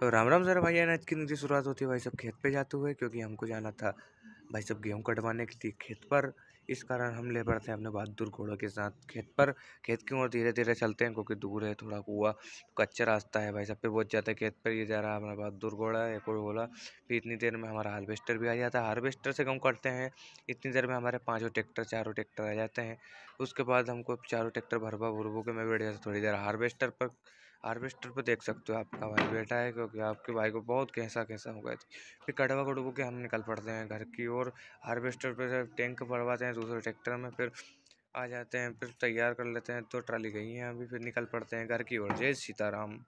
तो राम राम सर भाई, आज की नीति शुरुआत होती है भाई सब खेत पे जाते हुए, क्योंकि हमको जाना था भाई सब गेहूँ कटवाने के लिए खेत पर। इस कारण हम ले पड़ते हैं अपने बहादुर घोड़ों के साथ खेत पर। खेत की ओर धीरे धीरे चलते हैं, क्योंकि दूर है, थोड़ा कुआ, कच्चा रास्ता है भाई सब पे बहुत है खेत पर ये जा रहा है हमारा बहादुर घोड़ा, एक और घोड़ा। फिर इतनी देर में हमारा हार्वेस्टर भी आ जाता है। हार्वेस्टर से हम करते हैं, इतनी देर में हमारे पाँचों ट्रैक्टर, चारों ट्रैक्टर आ जाते हैं। उसके बाद हमको चारों ट्रैक्टर भरवा भुरबू के मैं बैठ जाता थोड़ी देर हार्वेस्टर पर हार्वेस्टर पर देख सकते हो आपका भाई बेटा है, क्योंकि आपके भाई को बहुत कैसा कैसा हो गया थी। फिर कड़वा कड़बू के हम निकल पड़ते हैं घर की ओर, हार्वेस्टर पर टैंक भरवाते हैं दूसरे ट्रैक्टर में, फिर आ जाते हैं, फिर तैयार कर लेते हैं तो ट्राली गई है अभी, फिर निकल पड़ते हैं घर की ओर। जय सीताराम।